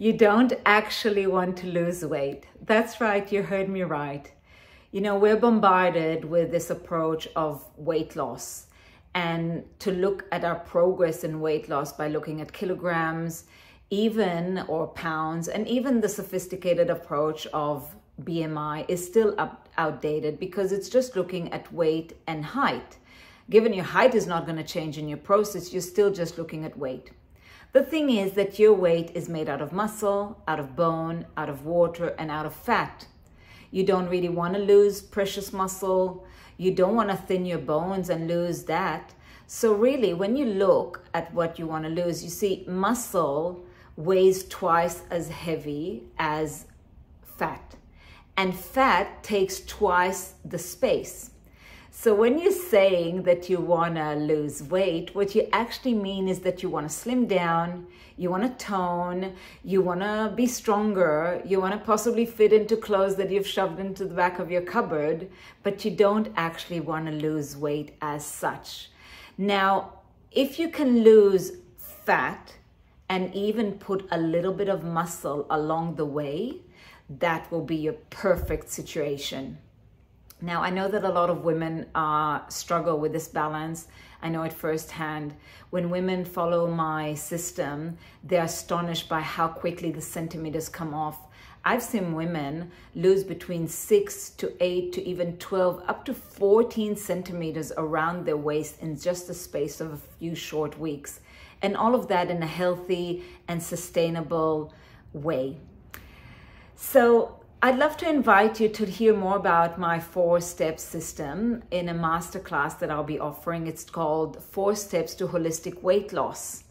You don't actually want to lose weight. That's right, you heard me right. You know, we're bombarded with this approach of weight loss and to look at our progress in weight loss by looking at kilograms, even or pounds, and even the sophisticated approach of BMI is still up, outdated because it's just looking at weight and height. Given your height is not going to change in your process, you're still just looking at weight. The thing is that your weight is made out of muscle, out of bone, out of water, and out of fat. You don't really want to lose precious muscle. You don't want to thin your bones and lose that. So really, when you look at what you want to lose, you see muscle weighs twice as heavy as fat. And fat takes twice the space. So when you're saying that you want to lose weight, what you actually mean is that you want to slim down, you want to tone, you want to be stronger, you want to possibly fit into clothes that you've shoved into the back of your cupboard, but you don't actually want to lose weight as such. Now, if you can lose fat and even put a little bit of muscle along the way, that will be your perfect situation. Now, I know that a lot of women uh, struggle with this balance. I know it firsthand. When women follow my system, they're astonished by how quickly the centimeters come off. I've seen women lose between 6 to 8 to even 12, up to 14 centimeters around their waist in just the space of a few short weeks. And all of that in a healthy and sustainable way. So I'd love to invite you to hear more about my four step system in a masterclass that I'll be offering. It's called Four Steps to Holistic Weight Loss.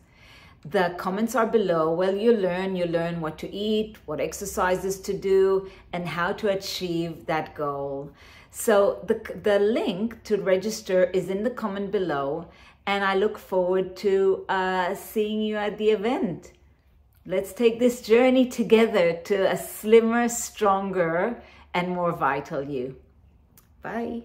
The comments are below. Well, you learn, you learn what to eat, what exercises to do, and how to achieve that goal. So the, the link to register is in the comment below, and I look forward to uh, seeing you at the event. Let's take this journey together to a slimmer, stronger, and more vital you. Bye.